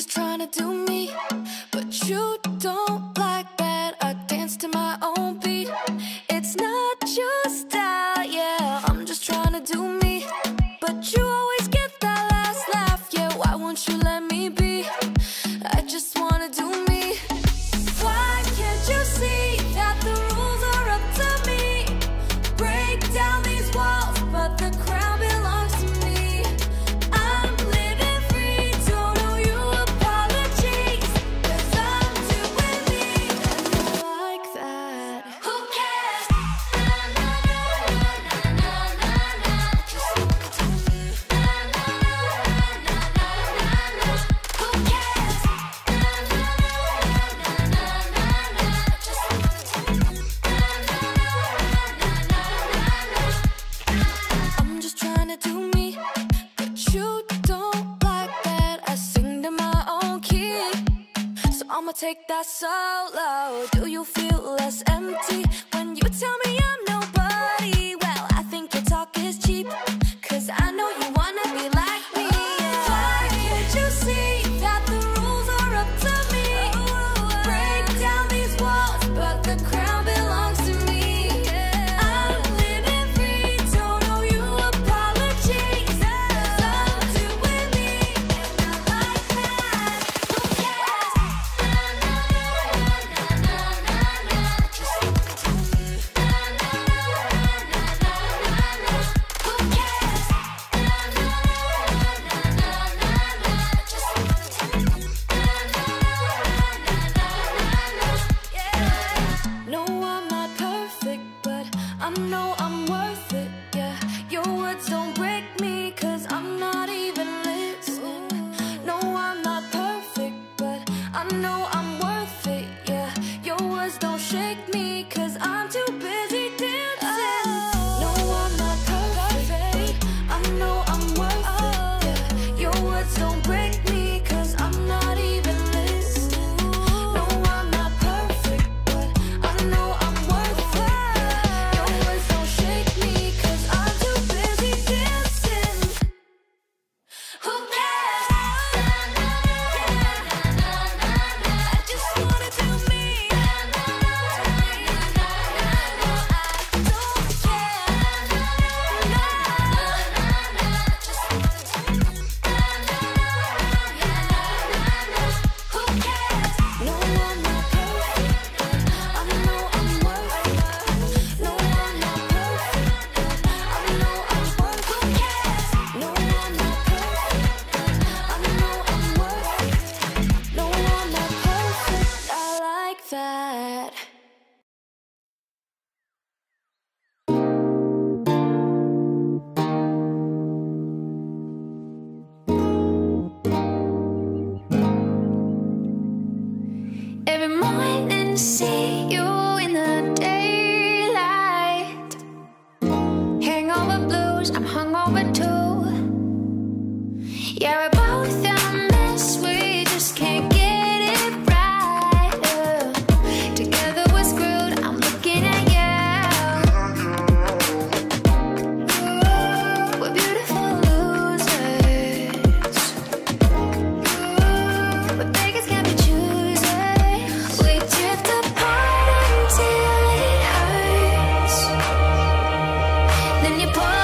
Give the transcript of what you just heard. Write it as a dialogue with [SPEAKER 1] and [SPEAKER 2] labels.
[SPEAKER 1] just trying to do me, but you I'ma take that solo. Do you feel less empty? I know I'm worth it, yeah. Your words don't break me Cause I'm not even listening. No, I'm not perfect But I know I'm worth it, yeah. Your words don't shake Every
[SPEAKER 2] morning, see. you pull